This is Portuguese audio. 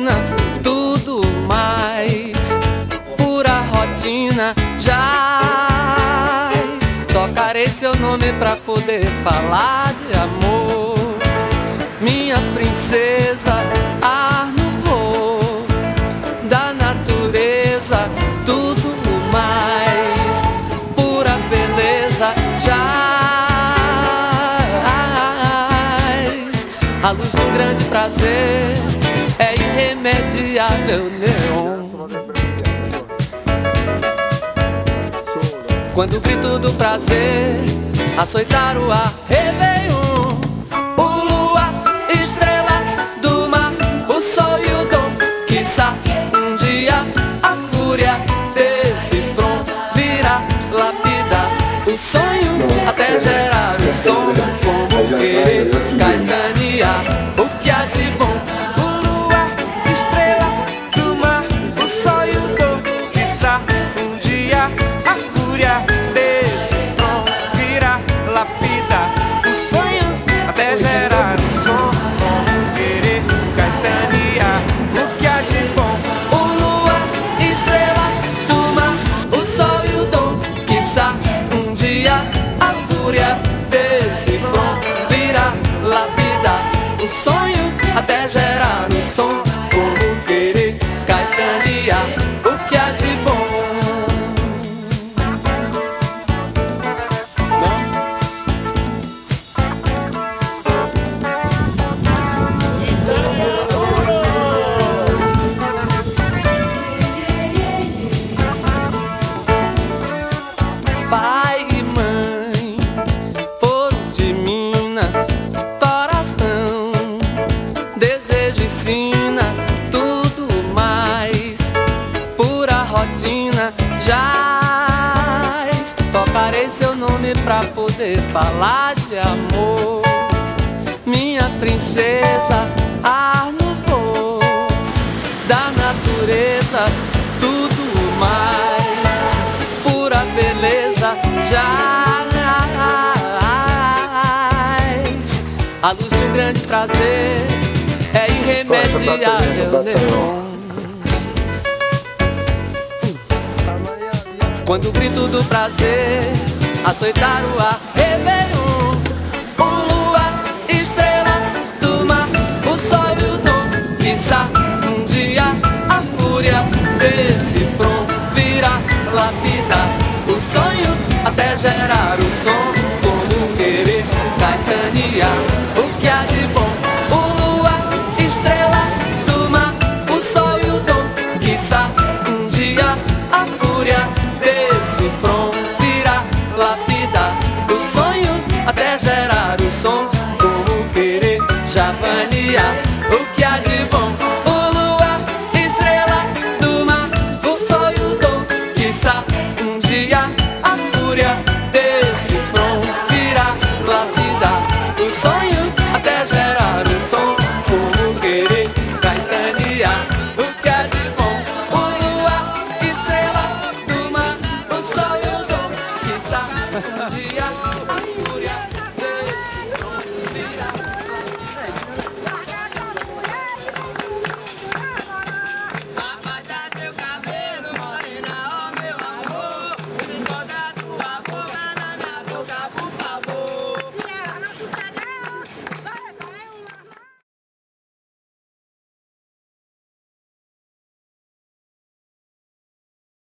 rotina, tudo mais. Pura rotina, já. Tocarei seu nome pra poder falar de amor. Minha princesa, ar no voo da natureza, tudo mais. Pura beleza, já. a luz de um grande prazer irremediável, neon. Quando o grito do prazer açoitar o ar, Réveillon, o luar, estrela do mar, o sol e o dom, quiçá um dia a fúria desse front virá lapidar o sonho jaz. Tocarei seu nome pra poder falar de amor, minha princesa, ar no voo. Da natureza, tudo mais, pura beleza, jaz. A luz de um grande prazer é irremediável, Quando o grito do prazer açoitar o ar,